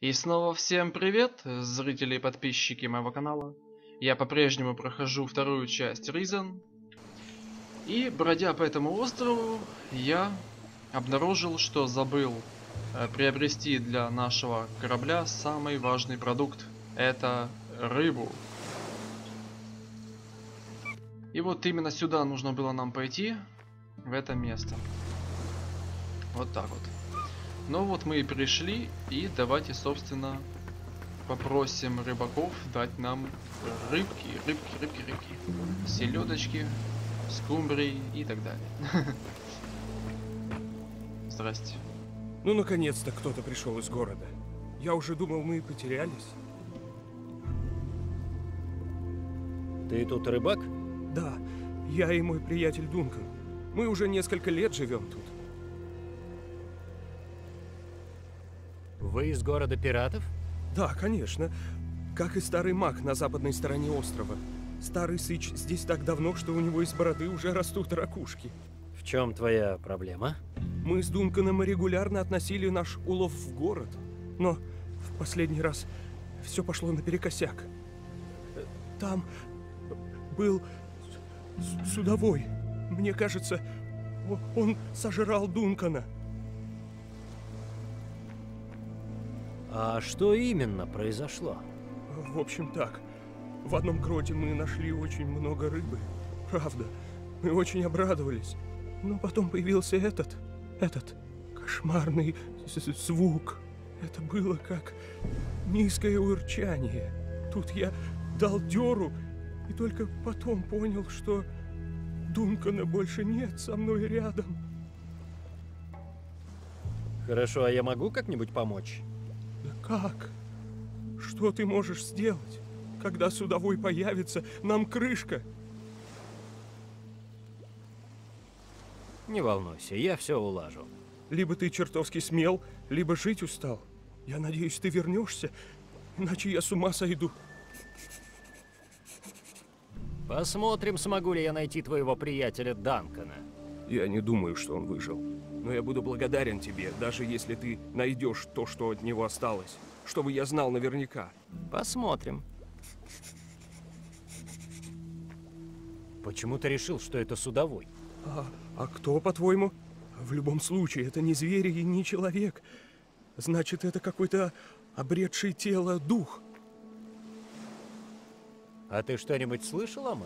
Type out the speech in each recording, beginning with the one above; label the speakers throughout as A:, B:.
A: И снова всем привет, зрители и подписчики моего канала. Я по-прежнему прохожу вторую часть Risen. И, бродя по этому острову, я обнаружил, что забыл э, приобрести для нашего корабля самый важный продукт. Это рыбу. И вот именно сюда нужно было нам пойти, в это место. Вот так вот. Ну вот мы и пришли, и давайте, собственно, попросим рыбаков дать нам рыбки, рыбки, рыбки, рыбки, селедочки, скумбрии и так далее. Здрасте.
B: Ну, наконец-то кто-то пришел из города. Я уже думал, мы потерялись.
C: Ты тут рыбак?
B: Да, я и мой приятель Дункан. Мы уже несколько лет живем тут.
C: Вы из города пиратов?
B: Да, конечно. Как и старый маг на западной стороне острова. Старый Сыч здесь так давно, что у него из бороды уже растут ракушки.
C: В чем твоя проблема?
B: Мы с Дунканом регулярно относили наш улов в город. Но в последний раз все пошло наперекосяк. Там был судовой. Мне кажется, он сожрал Дункана.
C: А что именно произошло?
B: В общем, так. В одном гроте мы нашли очень много рыбы. Правда. Мы очень обрадовались. Но потом появился этот, этот кошмарный звук. Это было как низкое урчание. Тут я дал дёру и только потом понял, что Дункана больше нет со мной рядом.
C: Хорошо, а я могу как-нибудь помочь?
B: Как? Что ты можешь сделать? Когда судовой появится, нам крышка.
C: Не волнуйся, я все улажу.
B: Либо ты чертовски смел, либо жить устал. Я надеюсь, ты вернешься, иначе я с ума сойду.
C: Посмотрим, смогу ли я найти твоего приятеля Данкана.
B: Я не думаю, что он выжил. Но я буду благодарен тебе, даже если ты найдешь то, что от него осталось. Чтобы я знал наверняка.
C: Посмотрим. Почему ты решил, что это судовой?
B: А, а кто, по-твоему? В любом случае, это не зверь и не человек. Значит, это какой-то обретший тело дух.
C: А ты что-нибудь слышал о?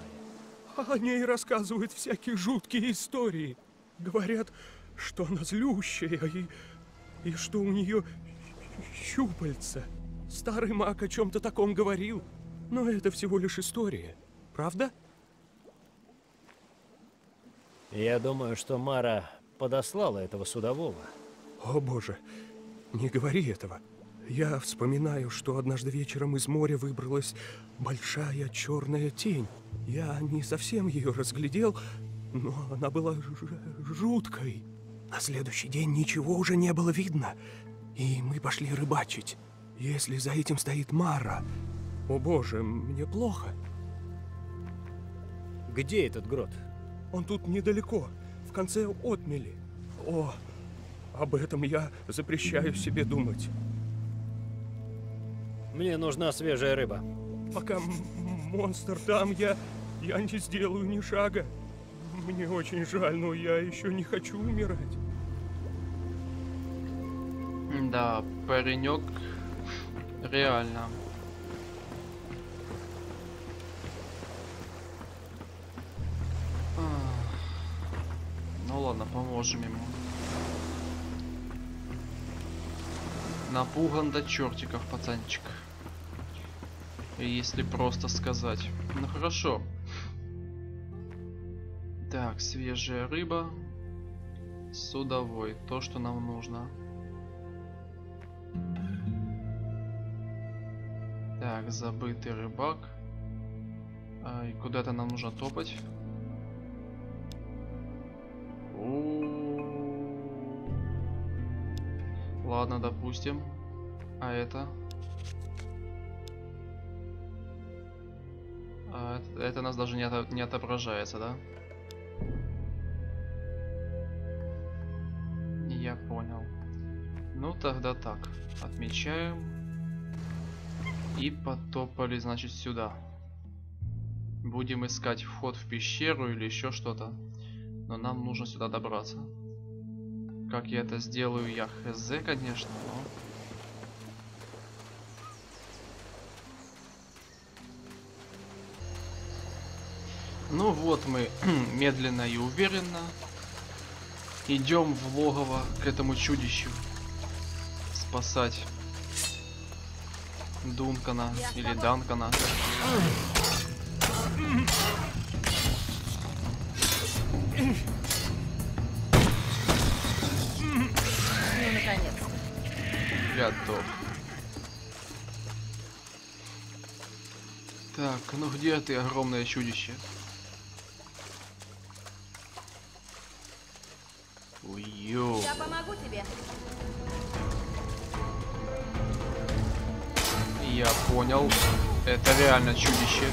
B: О ней рассказывают всякие жуткие истории. Говорят, что она злющая и, и что у нее щупальца. Старый маг о чем-то таком говорил. Но это всего лишь история. Правда?
C: Я думаю, что Мара подослала этого судового.
B: О боже, не говори этого. Я вспоминаю, что однажды вечером из моря выбралась большая черная тень. Я не совсем ее разглядел, но она была жуткой. На следующий день ничего уже не было видно, и мы пошли рыбачить. Если за этим стоит Мара... О боже, мне плохо.
C: Где этот грот?
B: Он тут недалеко, в конце отмели. О, об этом я запрещаю себе думать.
C: Мне нужна свежая рыба.
B: Пока монстр там, я, я не сделаю ни шага. Мне очень жаль, но я еще не хочу умирать.
A: Да, паренек реально. Ну ладно, поможем ему. Напуган до чертиков, пацанчик. Если просто сказать. Ну хорошо. Так, свежая рыба. Судовой. То, что нам нужно. Забытый рыбак. А, и куда-то нам нужно топать. Ладно, допустим. А это? А, это, это нас даже не, ото- не отображается, да? Я понял. Ну тогда так. Отмечаем. И потопали, значит, сюда. Будем искать вход в пещеру или еще что-то. Но нам нужно сюда добраться. Как я это сделаю, я хз, конечно, но... Ну вот мы медленно и уверенно идем в логово к этому чудищу. Спасать Дункана или Данкана.
D: Ну, наконец-то.
A: Готов. Так, ну где ты, огромное чудище? Понял. Это реально чудище.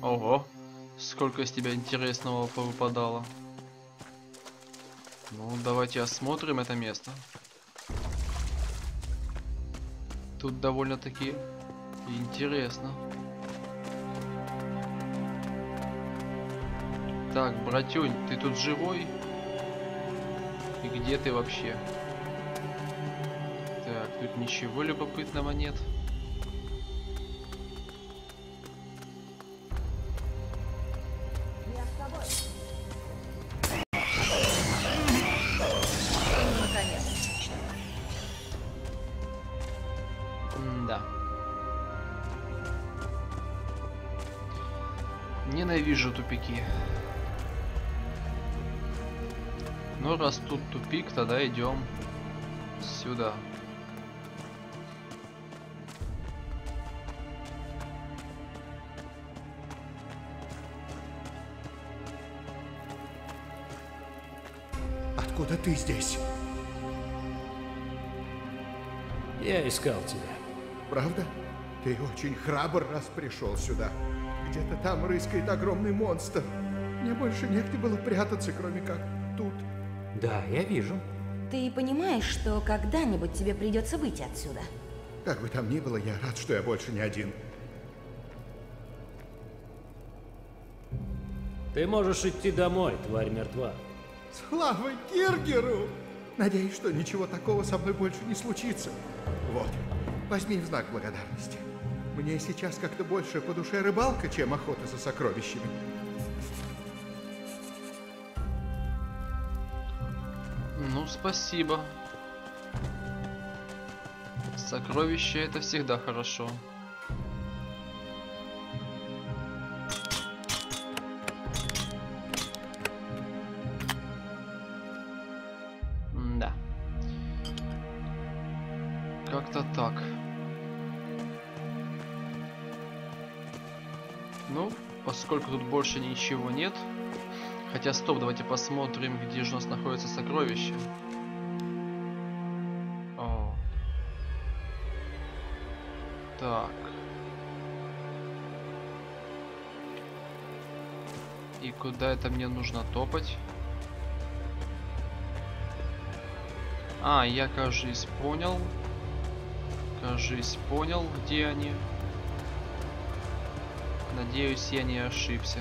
A: Ого, сколько из тебя интересного повыпадало. Ну, давайте осмотрим это место. Тут довольно-таки интересно. Так, братюнь, ты тут живой? И где ты вообще? Так, тут ничего любопытного нет. Ненавижу тупики. Но раз тут тупик, тогда идем сюда.
E: Откуда ты здесь?
C: Я искал тебя.
E: Правда? Ты очень храбр, раз пришел сюда. Где-то там рыскает огромный монстр. Мне больше негде было прятаться, кроме как тут.
C: Да, я вижу.
D: Ты понимаешь, что когда-нибудь тебе придется выйти отсюда?
E: Как бы там ни было, я рад, что я больше не один.
C: Ты можешь идти домой, тварь мертва.
E: Слава Киргеру! Надеюсь, что ничего такого со мной больше не случится. Вот, возьми в знак благодарности. Мне сейчас как-то больше по душе рыбалка, чем охота за сокровищами.
A: Ну, спасибо. Сокровища это всегда хорошо. Больше ничего нет, Хотя, стоп, давайте посмотрим, где же у нас находится сокровище. О. Так. И куда это мне нужно топать? А, я, кажись, понял. Кажись, понял, где они. Надеюсь, я не ошибся.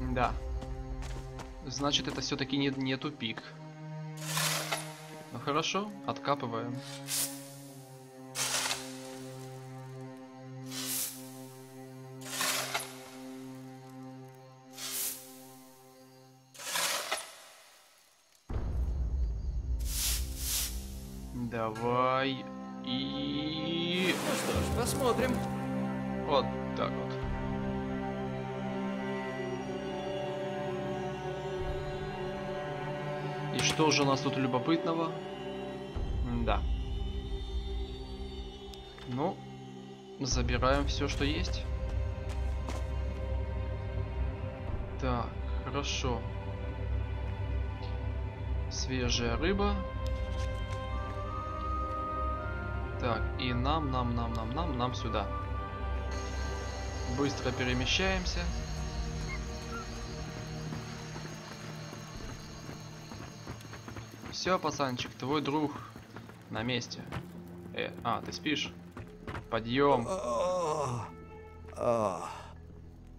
A: Да. Значит, это все-таки не, не тупик. Ну хорошо, откапываем. Давай
C: посмотрим.
A: вот так вот. И что же у нас тут любопытного? Да. Ну, забираем все, что есть. Так, хорошо. Свежая рыба. И нам, нам, нам, нам, нам, нам сюда. Быстро перемещаемся. Все, пацанчик, твой друг на месте. Э, а, ты спишь? Подъем.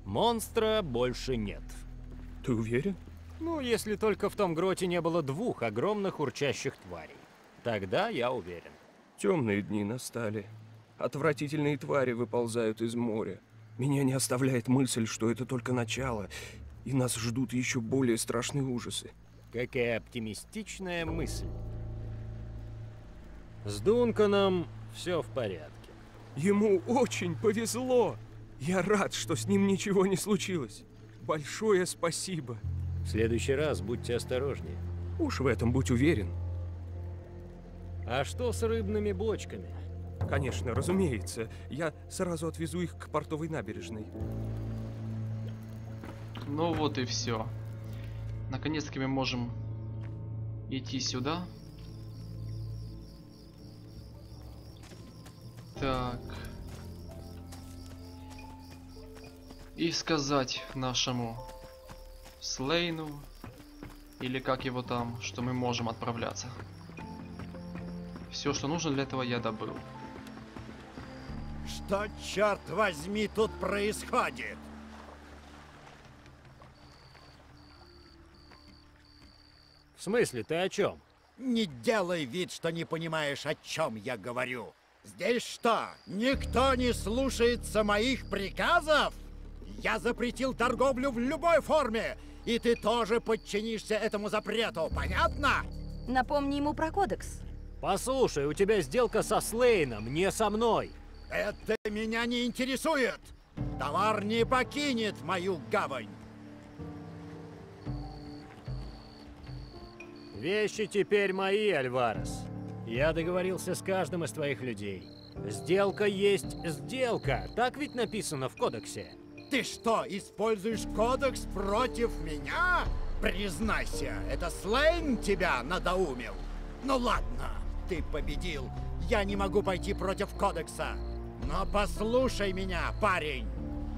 C: Монстра больше нет.
B: Ты уверен?
C: Ну, если только в том гроте не было двух огромных урчащих тварей. Тогда я уверен.
B: Темные дни настали. Отвратительные твари выползают из моря. Меня не оставляет мысль, что это только начало, и нас ждут еще более страшные ужасы.
C: Какая оптимистичная мысль. С Дунканом все в порядке.
B: Ему очень повезло. Я рад, что с ним ничего не случилось. Большое спасибо.
C: В следующий раз будьте осторожнее.
B: Уж в этом будь уверен.
C: А что с рыбными бочками?
B: Конечно, разумеется. Я сразу отвезу их к портовой набережной.
A: Ну вот и все. Наконец-таки мы можем идти сюда. Так. И сказать нашему Слейну, или как его там, что мы можем отправляться. Все, что нужно для этого, я добыл.
F: Что, черт возьми, тут происходит?
C: В смысле, ты о чем?
F: Не делай вид, что не понимаешь, о чем я говорю. Здесь что, никто не слушается моих приказов? Я запретил торговлю в любой форме, и ты тоже подчинишься этому запрету, понятно?
D: Напомни ему про кодекс.
C: Послушай, у тебя сделка со Слейном, не со мной.
F: Это меня не интересует. Товар не покинет мою гавань.
C: Вещи теперь мои, Альварес. Я договорился с каждым из твоих людей. Сделка есть сделка. Так ведь написано в кодексе.
F: Ты что, используешь кодекс против меня? Признайся, это Слейн тебя надоумил? Ну ладно, ты победил. Я не могу пойти против кодекса. Но послушай меня, парень.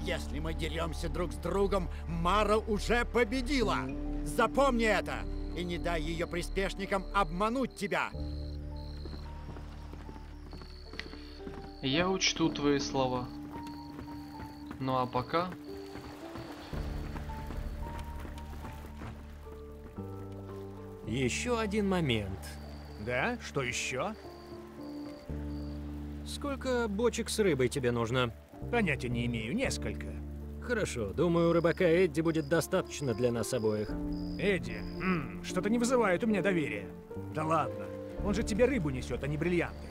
F: Если мы деремся друг с другом, Мара уже победила. Запомни это и не дай ее приспешникам обмануть тебя.
A: Я учту твои слова. Ну а пока...
C: Еще один момент.
G: Да? Что еще?
C: Сколько бочек с рыбой тебе нужно?
G: Понятия не имею, несколько.
C: Хорошо, думаю, у рыбака Эдди будет достаточно для нас обоих.
G: Эдди, что-то не вызывает у меня доверия. Да ладно, он же тебе рыбу несет, а не бриллианты.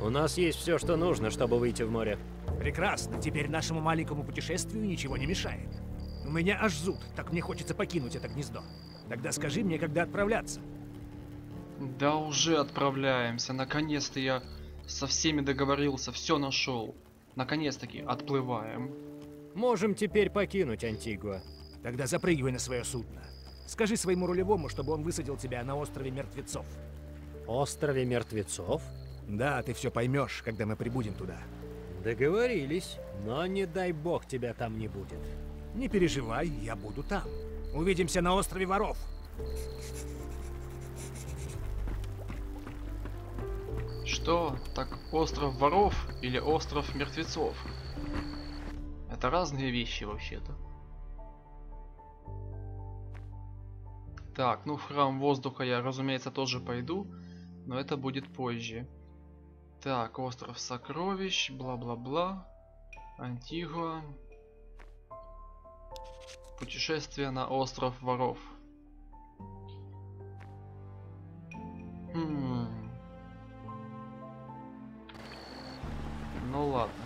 C: У нас есть все, что нужно, чтобы выйти в море.
G: Прекрасно, теперь нашему маленькому путешествию ничего не мешает. У меня аж зуд, так мне хочется покинуть это гнездо. Тогда скажи мне, когда отправляться.
A: Да уже отправляемся. Наконец-то я со всеми договорился, все нашел. Наконец-таки отплываем.
C: Можем теперь покинуть Антигуа.
G: Тогда запрыгивай на свое судно. Скажи своему рулевому, чтобы он высадил тебя на острове мертвецов.
C: Острове мертвецов?
G: Да, ты все поймешь, когда мы прибудем туда.
C: Договорились, но не дай бог тебя там не будет.
G: Не переживай, я буду там. Увидимся на острове воров.
A: Что? Так остров воров или остров мертвецов? Это разные вещи вообще-то. Так, ну в храм воздуха я, разумеется, тоже пойду, но это будет позже. Так, остров сокровищ, бла-бла-бла. Антигуа. Путешествие на остров воров. Хм. Ну ладно.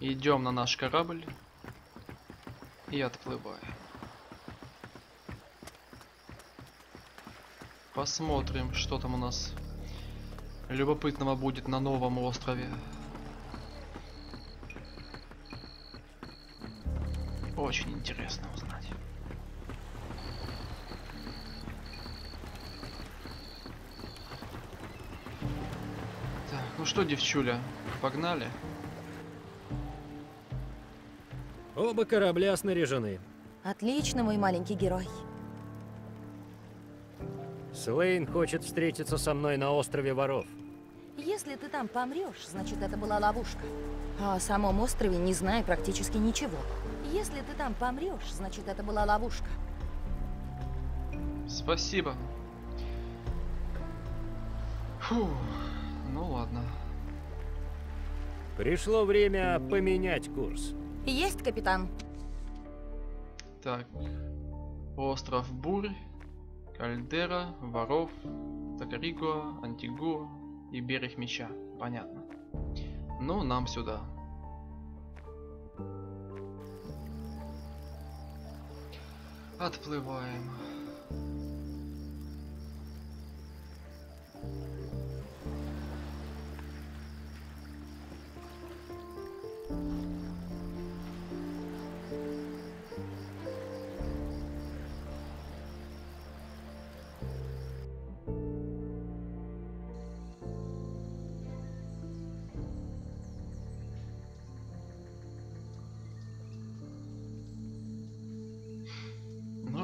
A: Идем на наш корабль и отплываем. Посмотрим, что там у нас любопытного будет на новом острове. Очень интересно узнать. Ну что, девчуля, погнали?
C: Оба корабля снаряжены.
D: Отлично, мой маленький герой.
C: Слейн хочет встретиться со мной на острове воров.
D: Если ты там помрешь, значит это была ловушка. А о самом острове не знаю практически ничего. Если ты там помрешь, значит это была ловушка.
A: Спасибо. Фу, ну ладно.
C: Пришло время поменять курс.
D: Есть, капитан.
A: Так. Остров Бурь, Кальдера, Воров, Тагаригуа, Антигуа и Берег Меча. Понятно. Ну, нам сюда. Отплываем.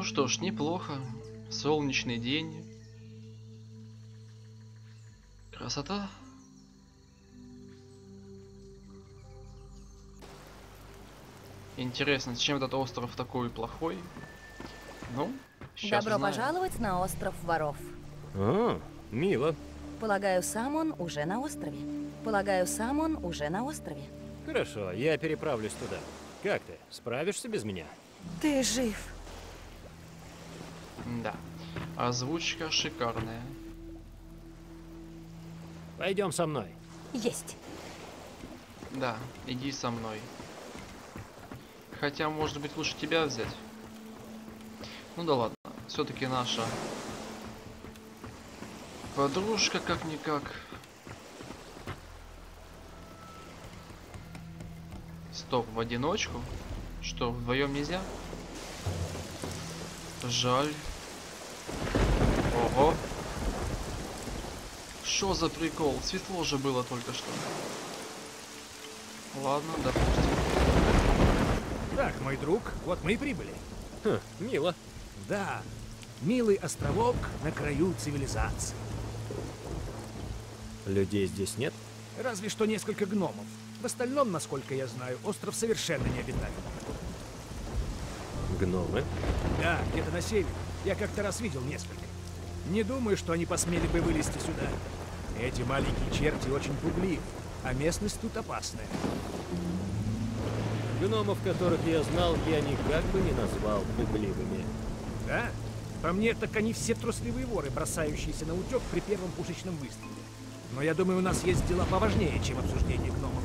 A: Что ж, неплохо. Солнечный день. Красота. Интересно, чем этот остров такой плохой? Ну, сейчас
D: Добро
A: узнаем.
D: пожаловать на остров воров.
C: А, мило.
D: Полагаю, сам он уже на острове. Полагаю, сам он уже на острове.
C: Хорошо, я переправлюсь туда. Как ты? Справишься без меня?
D: Ты жив.
A: Озвучка шикарная.
C: Пойдем со мной.
D: Есть.
A: Да, иди со мной. Хотя, может быть, лучше тебя взять. Ну да ладно, все-таки наша подружка как-никак. Стоп, в одиночку? Что, вдвоем нельзя? Жаль. Ого. Что за прикол? Светло же было только что. Ладно, допустим.
G: Так, мой друг, вот мы и прибыли.
C: Хм, мило.
G: Да, милый островок на краю цивилизации.
C: Людей здесь нет?
G: Разве что несколько гномов. В остальном, насколько я знаю, остров совершенно необитаем.
C: Гномы?
G: Да, где-то на севере. Я как-то раз видел несколько. Не думаю, что они посмели бы вылезти сюда. Эти маленькие черти очень пугливы, а местность тут опасная.
C: Гномов, которых я знал, я никак бы не назвал пугливыми.
G: Да? По мне, так они все трусливые воры, бросающиеся на утек при первом пушечном выстреле. Но я думаю, у нас есть дела поважнее, чем обсуждение гномов.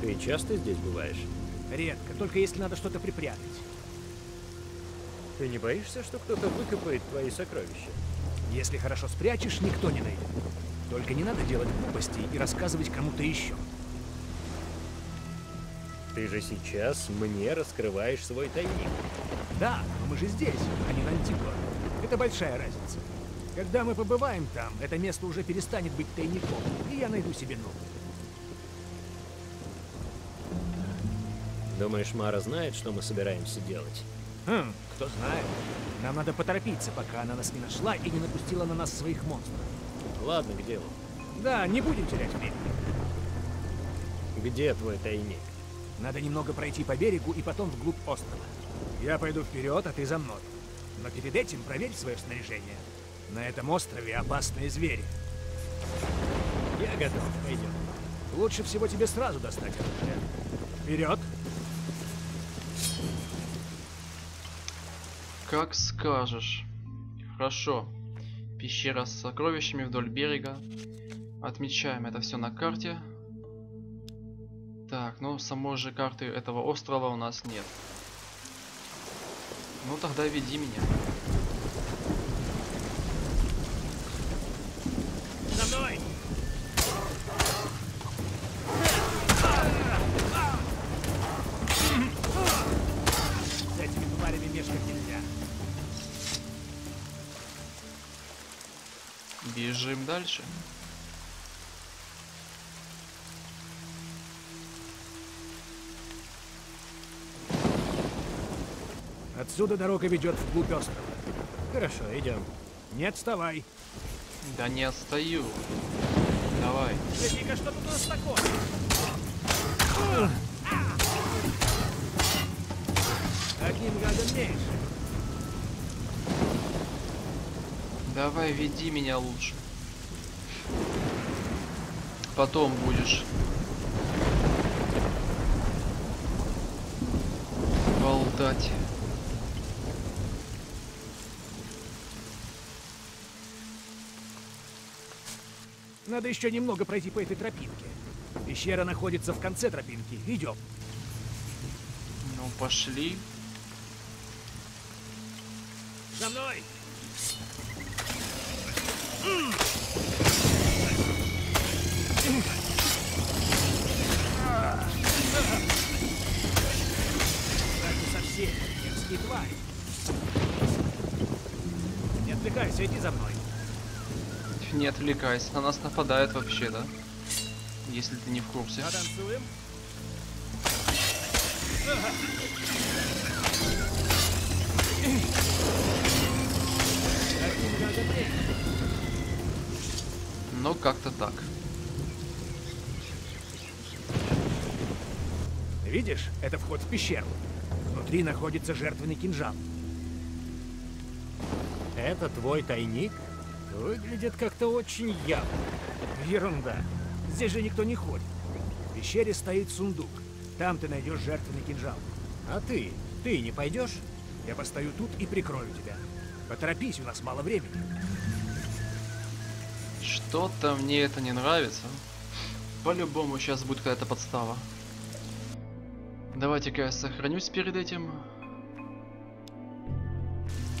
C: Ты часто здесь бываешь?
G: Редко, только если надо что-то припрятать.
C: Ты не боишься, что кто-то выкопает твои сокровища?
G: Если хорошо спрячешь, никто не найдет. Только не надо делать глупостей и рассказывать кому-то еще.
C: Ты же сейчас мне раскрываешь свой тайник.
G: Да, но мы же здесь, а не на Антигуа. Это большая разница. Когда мы побываем там, это место уже перестанет быть тайником, и я найду себе новое.
C: Думаешь, Мара знает, что мы собираемся делать?
G: Хм, кто знает. Нам надо поторопиться, пока она нас не нашла и не напустила на нас своих монстров.
C: Ладно, к делу.
G: Да, не будем терять время.
C: Где твой тайник?
G: Надо немного пройти по берегу и потом вглубь острова. Я пойду вперед, а ты за мной. Но перед этим проверь свое снаряжение. На этом острове опасные звери.
C: Я готов, пойдем.
G: Лучше всего тебе сразу достать оружие. Вперед!
A: Как скажешь. Хорошо. Пещера с сокровищами вдоль берега. Отмечаем это все на карте. Так, ну самой же карты этого острова у нас нет. Ну тогда веди меня. дальше.
G: Отсюда дорога ведет вглубь острова.
C: Хорошо, идем.
G: Не отставай.
A: Да не отстаю. Давай.
G: Гляди-ка, что тут у нас такое? Одним гадом меньше.
A: Давай, веди меня лучше. Потом будешь. Болтать.
G: Надо еще немного пройти по этой тропинке. Пещера находится в конце тропинки. Идем.
A: Ну, пошли.
G: За отвлекайся, иди за мной.
A: Не отвлекайся, на нас нападает вообще, да? Если ты не в курсе.
G: Потанцуем? Меньше.
A: Ну, как-то так.
G: Видишь, это вход в пещеру. Внутри находится жертвенный кинжал.
C: Это твой тайник? Выглядит как-то очень явно.
G: Ерунда. Здесь же никто не ходит. В пещере стоит сундук. Там ты найдешь жертвенный кинжал.
C: А ты? Ты не пойдешь?
G: Я постою тут и прикрою тебя. Поторопись, у нас мало времени.
A: Что-то мне это не нравится. По-любому сейчас будет какая-то подстава. Давайте-ка я сохранюсь перед этим.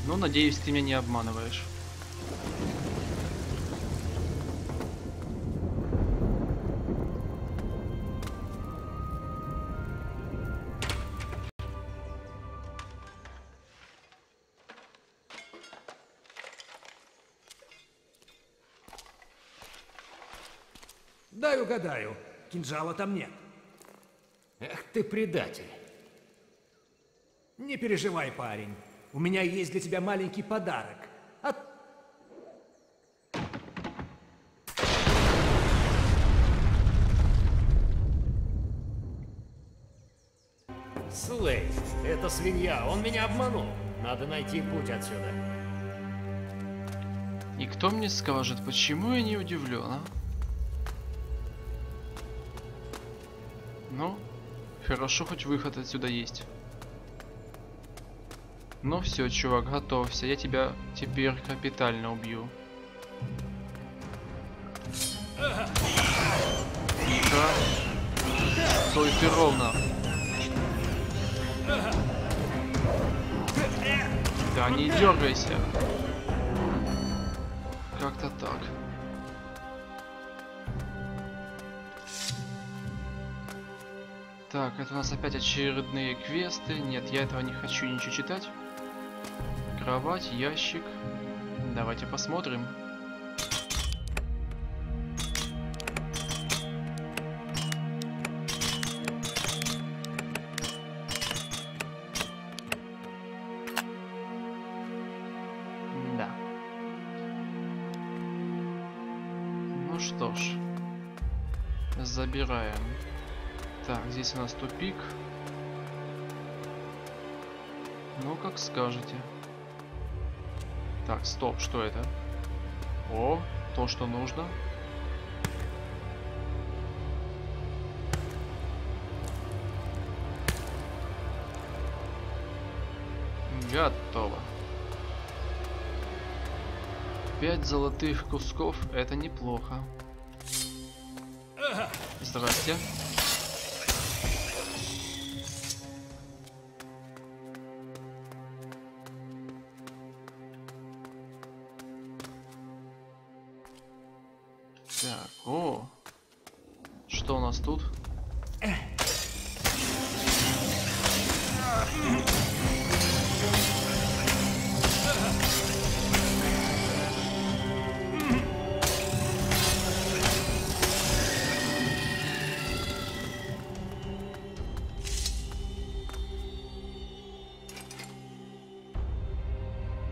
A: Ну, надеюсь, ты меня не обманываешь.
G: Дай угадаю. Кинжала там нет.
C: Эх ты предатель.
G: Не переживай, парень. У меня есть для тебя маленький подарок. От...
C: Слейд, это свинья, он меня обманул. Надо найти путь отсюда.
A: И кто мне скажет, почему я не удивлен, а? Ну, хорошо, хоть выход отсюда есть. Ну все, чувак, готовься, я тебя теперь капитально убью. Тихо. Стой ты ровно. Да не дергайся. Как-то так. Так, это у нас опять очередные квесты. Нет, я этого не хочу ничего читать. Кровать, ящик. Давайте посмотрим. Да. Ну что ж. Забираем. Так, здесь у нас тупик. Ну, как скажете. Так, стоп, что это? О, то, что нужно. Готово. Пять золотых кусков, это неплохо. Здрасте.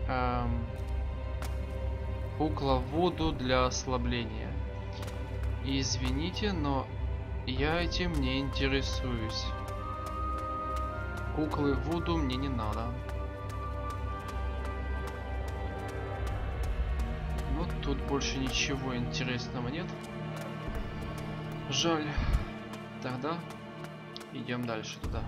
A: Эм, кукла воду для ослабления. Извините, но я этим не интересуюсь. Куклы в воду мне не надо. Вот тут больше ничего интересного нет. Жаль. Тогда идем дальше туда.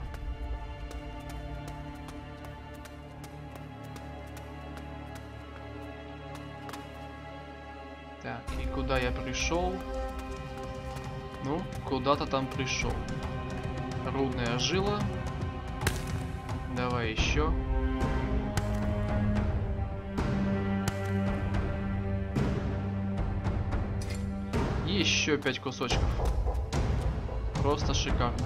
A: Так, и куда я пришел? Ну, куда-то там пришел. Рудная жила. Давай еще. Еще пять кусочков. Просто шикарно.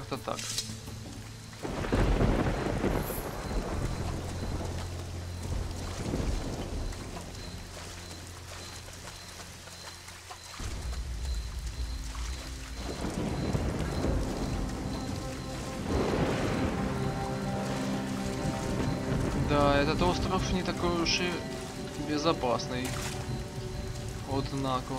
A: Как-то так. Да, этот остров не такой уж и безопасный. Однако.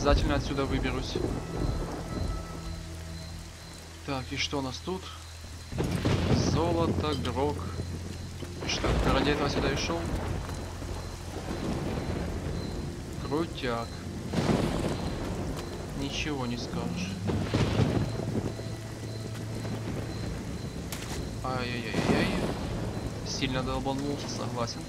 A: Обязательно отсюда выберусь. Так, и что у нас тут? Золото, грок. Что, ради этого сюда и шел? Крутяк. Ничего не скажешь. Ай-яй-яй-яй. Сильно долбанулся, согласен.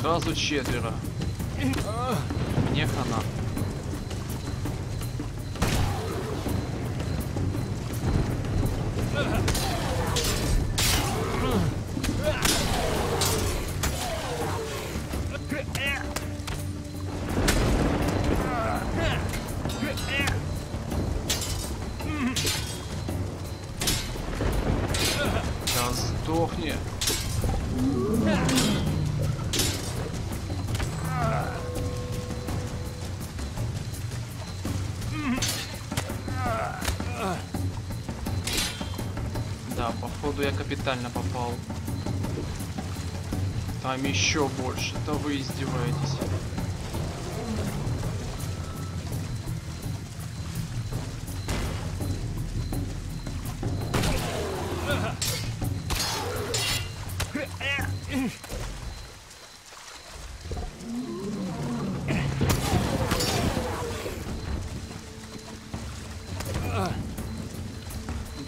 A: Сразу четверо. Мне хана. Да капитально попал. Там еще больше. Да вы издеваетесь.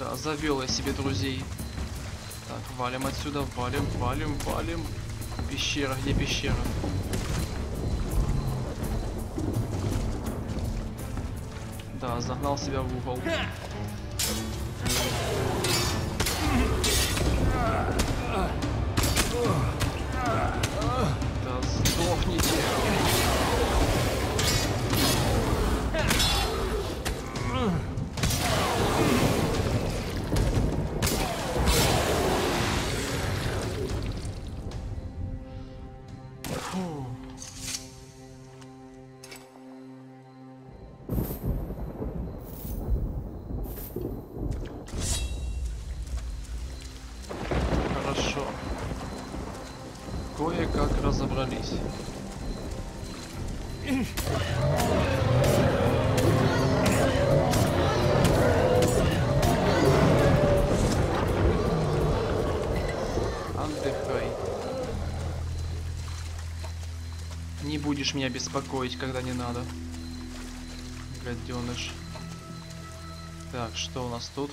A: Да, завел я себе друзей. Валим отсюда, валим, валим, валим. Пещера, где пещера? Да, загнал себя в угол. Отдыхай. Не будешь меня беспокоить, когда не надо. Гаденыш. Так, что у нас тут?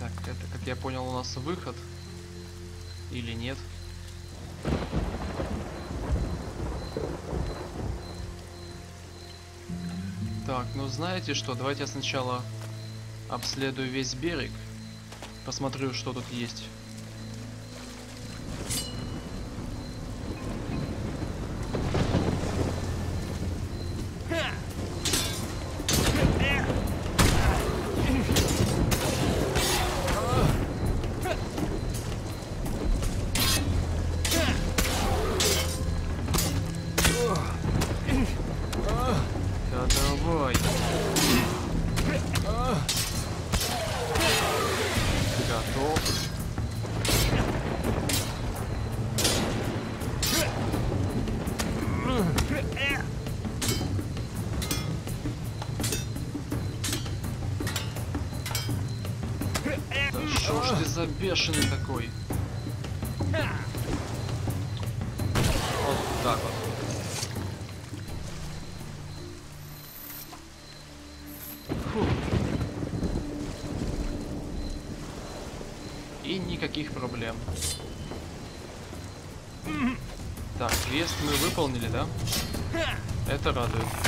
A: Так, это, как я понял, у нас выход. Или нет? Так, ну знаете что, давайте я сначала обследую весь берег. Посмотрю, что тут есть. Бешеный такой? Вот так вот. И никаких проблем. Так, квест мы выполнили, да? Это радует.